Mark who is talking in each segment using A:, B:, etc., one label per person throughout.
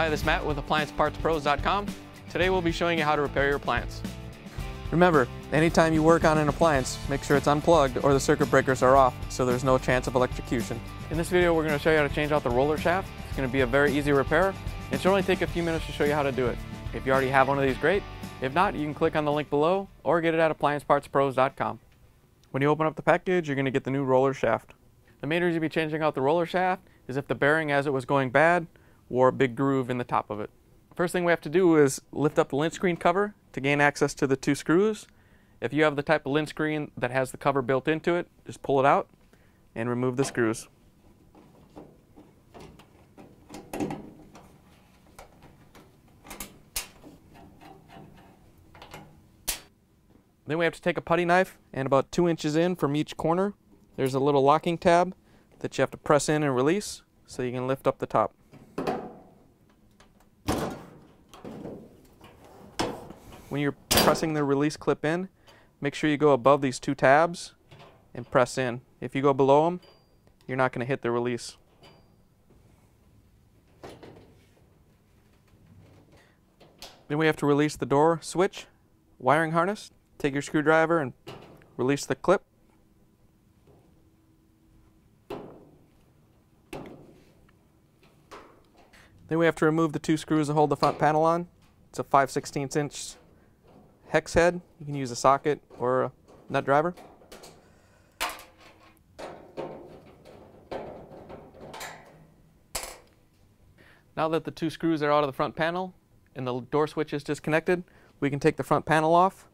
A: Hi, this is Matt with AppliancePartsPros.com. Today we'll be showing you how to repair your appliance. Remember, anytime you work on an appliance, make sure it's unplugged or the circuit breakers are off so there's no chance of electrocution. In this video we're going to show you how to change out the roller shaft. It's going to be a very easy repair. And it should only take a few minutes to show you how to do it. If you already have one of these, great. If not, you can click on the link below or get it at AppliancePartsPros.com. When you open up the package, you're going to get the new roller shaft. The main reason you'll be changing out the roller shaft is if the bearing as it was going bad wore a big groove in the top of it. First thing we have to do is lift up the lint screen cover to gain access to the two screws. If you have the type of lint screen that has the cover built into it, just pull it out and remove the screws. Then we have to take a putty knife and about two inches in from each corner, there's a little locking tab that you have to press in and release so you can lift up the top. When you're pressing the release clip in, make sure you go above these two tabs and press in. If you go below them, you're not going to hit the release. Then we have to release the door switch, wiring harness. Take your screwdriver and release the clip. Then we have to remove the two screws that hold the front panel on. It's a 5 16 inch hex head. You can use a socket or a nut driver. Now that the two screws are out of the front panel and the door switch is disconnected, we can take the front panel off.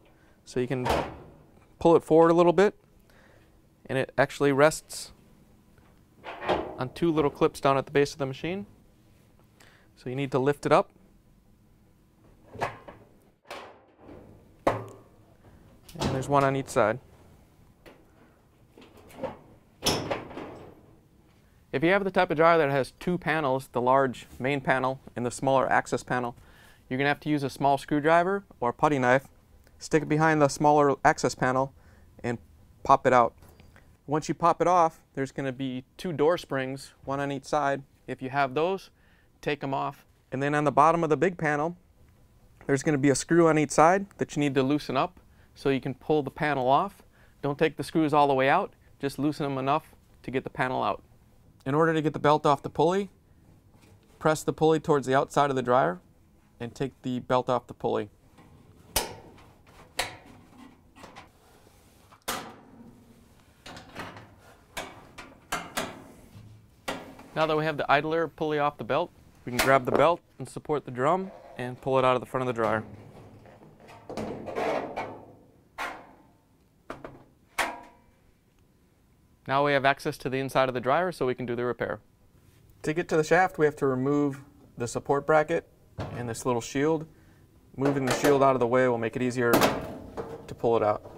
A: So you can pull it forward a little bit and it actually rests on two little clips down at the base of the machine. So you need to lift it up. And there's one on each side. If you have the type of dryer that has two panels, the large main panel and the smaller access panel, you're going to have to use a small screwdriver or a putty knife, stick it behind the smaller access panel, and pop it out. Once you pop it off, there's going to be two door springs, one on each side. If you have those, take them off. And then on the bottom of the big panel, there's going to be a screw on each side that you need to loosen up so you can pull the panel off. Don't take the screws all the way out, just loosen them enough to get the panel out. In order to get the belt off the pulley, press the pulley towards the outside of the dryer and take the belt off the pulley. Now that we have the idler pulley off the belt, we can grab the belt and support the drum and pull it out of the front of the dryer. Now we have access to the inside of the dryer so we can do the repair. To get to the shaft, we have to remove the support bracket and this little shield. Moving the shield out of the way will make it easier to pull it out.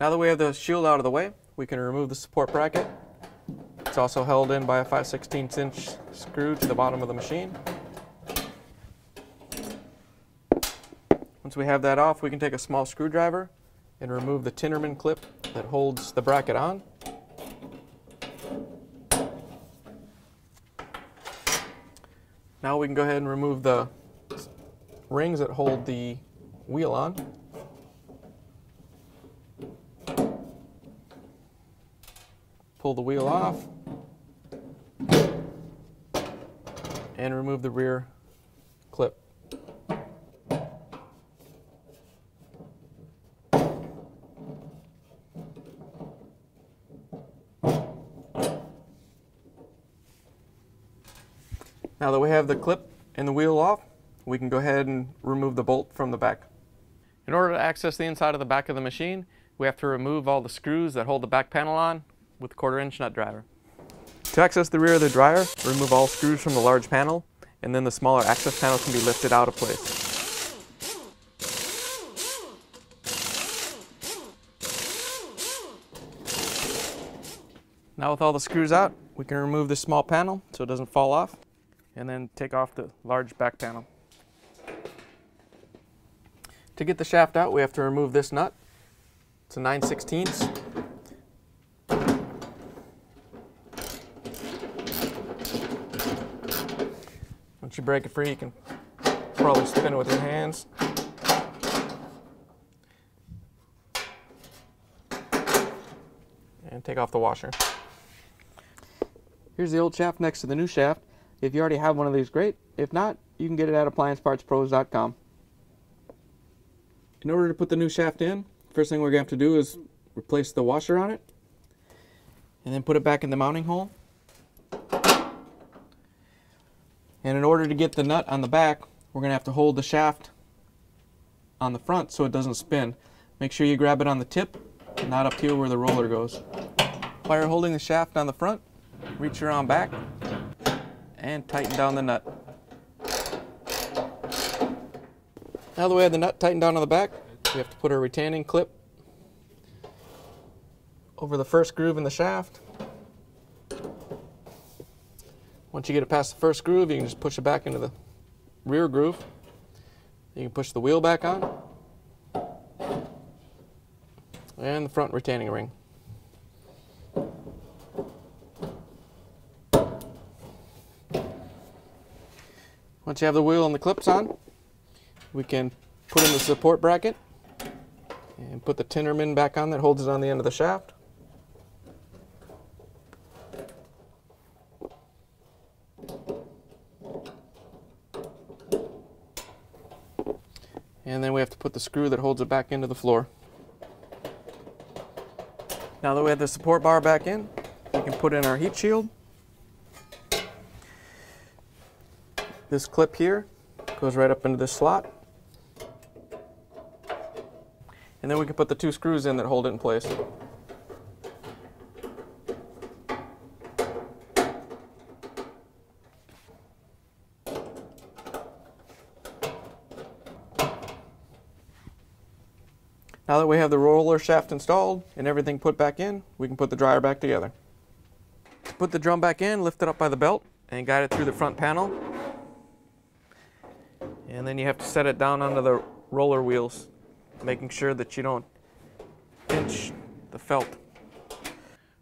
A: Now that we have the shield out of the way, we can remove the support bracket. It's also held in by a 5 16 inch screw to the bottom of the machine. Once we have that off, we can take a small screwdriver and remove the Tinnerman clip that holds the bracket on. Now we can go ahead and remove the rings that hold the wheel on. pull the wheel off and remove the rear clip. Now that we have the clip and the wheel off, we can go ahead and remove the bolt from the back. In order to access the inside of the back of the machine, we have to remove all the screws that hold the back panel on with quarter inch nut driver. To access the rear of the dryer, remove all screws from the large panel, and then the smaller access panel can be lifted out of place. Now with all the screws out, we can remove this small panel so it doesn't fall off, and then take off the large back panel. To get the shaft out, we have to remove this nut. It's a 9 16 Once you break it free, you can probably spin it with your hands. And take off the washer. Here's the old shaft next to the new shaft. If you already have one of these, great. If not, you can get it at appliancepartspros.com. In order to put the new shaft in, first thing we're going to have to do is replace the washer on it. And then put it back in the mounting hole. And in order to get the nut on the back, we're going to have to hold the shaft on the front so it doesn't spin. Make sure you grab it on the tip, not up here where the roller goes. While you're holding the shaft on the front, reach around back and tighten down the nut. Now that we have the nut tightened down on the back, we have to put our retaining clip over the first groove in the shaft. Once you get it past the first groove, you can just push it back into the rear groove. You can push the wheel back on. And the front retaining ring. Once you have the wheel and the clips on, we can put in the support bracket and put the Tinnerman back on that holds it on the end of the shaft. And then we have to put the screw that holds it back into the floor. Now that we have the support bar back in, we can put in our heat shield. This clip here goes right up into this slot. And then we can put the two screws in that hold it in place. That we have the roller shaft installed and everything put back in, we can put the dryer back together. To put the drum back in, lift it up by the belt and guide it through the front panel. And then you have to set it down onto the roller wheels, making sure that you don't pinch the felt.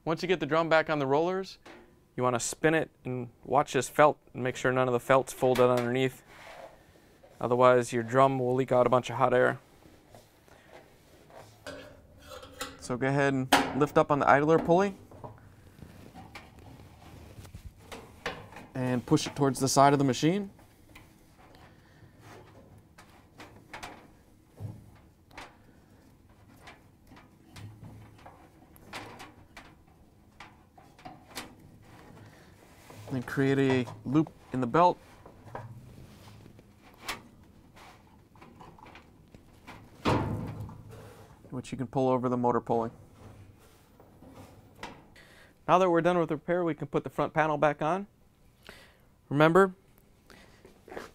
A: Once you get the drum back on the rollers, you want to spin it and watch this felt and make sure none of the felt's folded underneath. Otherwise your drum will leak out a bunch of hot air. So go ahead and lift up on the idler pulley and push it towards the side of the machine. Then create a loop in the belt you can pull over the motor pulley. Now that we're done with the repair, we can put the front panel back on. Remember,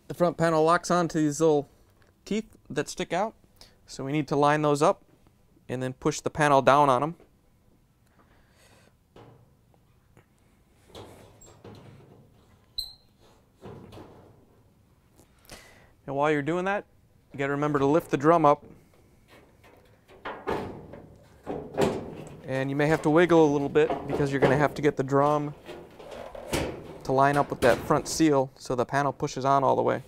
A: the front panel locks onto these little teeth that stick out. So we need to line those up and then push the panel down on them. And while you're doing that, you got to remember to lift the drum up And you may have to wiggle a little bit because you're going to have to get the drum to line up with that front seal so the panel pushes on all the way.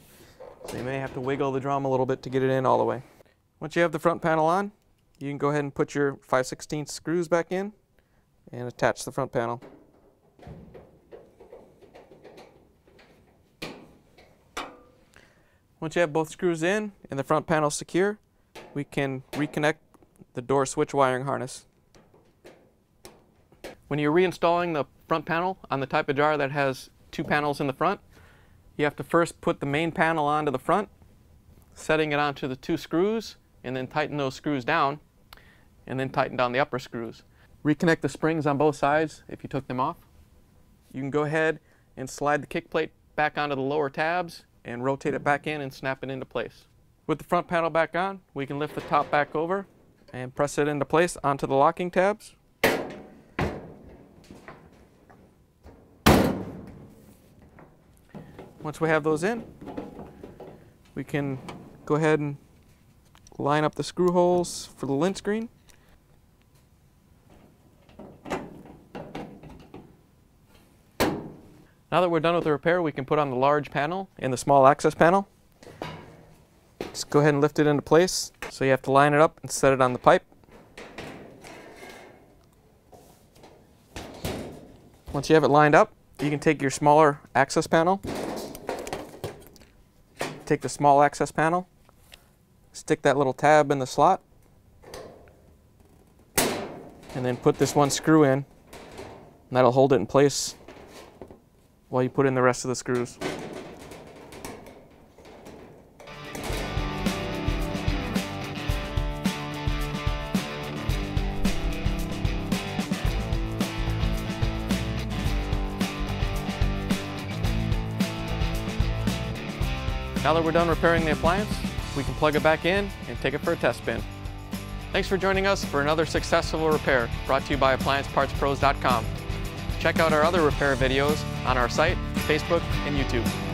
A: So you may have to wiggle the drum a little bit to get it in all the way. Once you have the front panel on, you can go ahead and put your 5 16 screws back in and attach the front panel. Once you have both screws in and the front panel secure, we can reconnect the door switch wiring harness. When you're reinstalling the front panel on the type of jar that has two panels in the front, you have to first put the main panel onto the front, setting it onto the two screws, and then tighten those screws down, and then tighten down the upper screws. Reconnect the springs on both sides if you took them off. You can go ahead and slide the kick plate back onto the lower tabs and rotate it back in and snap it into place. With the front panel back on, we can lift the top back over and press it into place onto the locking tabs. Once we have those in, we can go ahead and line up the screw holes for the lint screen. Now that we're done with the repair, we can put on the large panel and the small access panel. Just go ahead and lift it into place. So you have to line it up and set it on the pipe. Once you have it lined up, you can take your smaller access panel, take the small access panel, stick that little tab in the slot, and then put this one screw in, and that'll hold it in place while you put in the rest of the screws. Now that we're done repairing the appliance, we can plug it back in and take it for a test spin. Thanks for joining us for another successful repair brought to you by AppliancePartsPros.com. Check out our other repair videos on our site, Facebook, and YouTube.